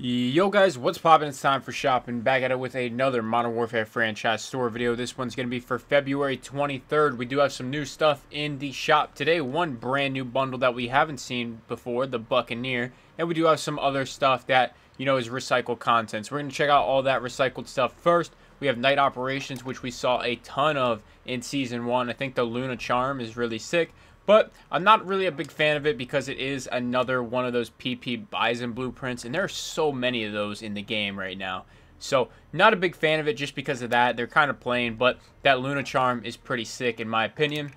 Yo guys, what's poppin'? It's time for shopping. Back at it with another Modern Warfare franchise store video. This one's going to be for February 23rd. We do have some new stuff in the shop today. One brand new bundle that we haven't seen before, the Buccaneer. And we do have some other stuff that, you know, is recycled content. So we're going to check out all that recycled stuff first. We have Night Operations, which we saw a ton of in Season 1. I think the Luna Charm is really sick. But I'm not really a big fan of it because it is another one of those PP Bizon blueprints, and there are so many of those in the game right now. So, not a big fan of it just because of that. They're kind of plain, but that Luna Charm is pretty sick in my opinion.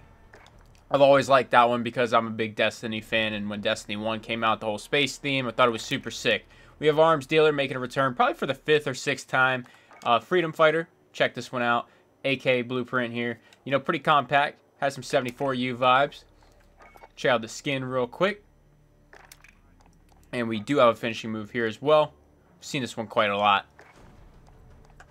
I've always liked that one because I'm a big Destiny fan, and when Destiny 1 came out, the whole space theme, I thought it was super sick. We have Arms Dealer making a return, probably for the fifth or sixth time. Uh, Freedom Fighter, check this one out. AK blueprint here. You know, pretty compact, has some 74U vibes. Check out the skin real quick. And we do have a finishing move here as well. I've seen this one quite a lot.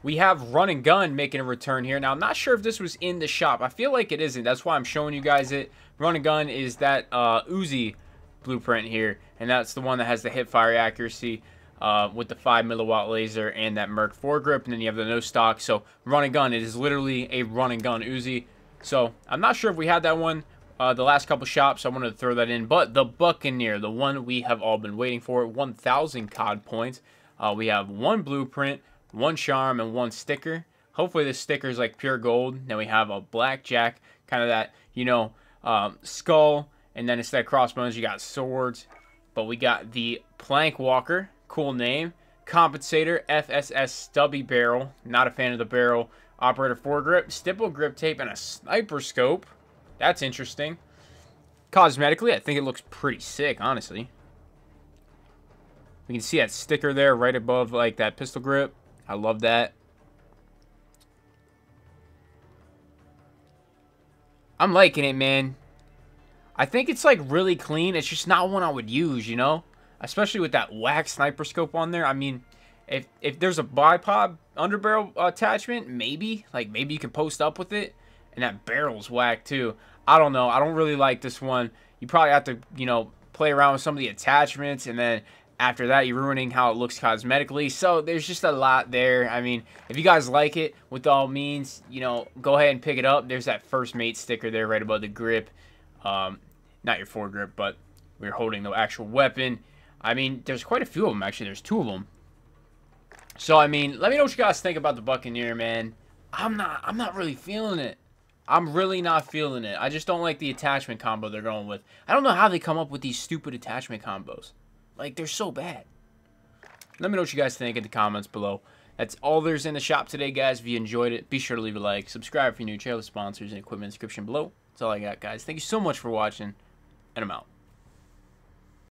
We have Run and Gun making a return here. Now, I'm not sure if this was in the shop. I feel like it isn't. That's why I'm showing you guys it. Run and Gun is that uh, Uzi blueprint here. And that's the one that has the hip fire accuracy uh, with the 5 milliwatt laser and that Merc foregrip. And then you have the no stock. So, Run and Gun, it is literally a Run and Gun Uzi. So, I'm not sure if we had that one uh, the last couple shops. I wanted to throw that in. But the Buccaneer, the one we have all been waiting for, 1,000 COD points. Uh, we have one blueprint, one charm, and one sticker. Hopefully this sticker is like pure gold. Then we have a blackjack, kind of that, you know, um, skull. And then instead of crossbones, you got swords. But we got the Plank Walker, cool name. Compensator, FSS Stubby Barrel. Not a fan of the barrel. Operator foregrip, stipple grip tape, and a sniper scope. That's interesting. Cosmetically, I think it looks pretty sick, honestly. We can see that sticker there right above, like, that pistol grip. I love that. I'm liking it, man. I think it's, like, really clean. It's just not one I would use, you know? Especially with that wax sniper scope on there. I mean, if, if there's a bipod underbarrel attachment, maybe. Like, maybe you can post up with it. And that barrel's whack, too. I don't know. I don't really like this one. You probably have to, you know, play around with some of the attachments, and then after that, you're ruining how it looks cosmetically. So there's just a lot there. I mean, if you guys like it, with all means, you know, go ahead and pick it up. There's that first mate sticker there right above the grip. Um, not your foregrip, but we're holding the actual weapon. I mean, there's quite a few of them, actually. There's two of them. So, I mean, let me know what you guys think about the Buccaneer, man. I'm not, I'm not really feeling it. I'm really not feeling it. I just don't like the attachment combo they're going with. I don't know how they come up with these stupid attachment combos. Like, they're so bad. Let me know what you guys think in the comments below. That's all there's in the shop today, guys. If you enjoyed it, be sure to leave a like. Subscribe for new channel sponsors and equipment description below. That's all I got, guys. Thank you so much for watching, and I'm out.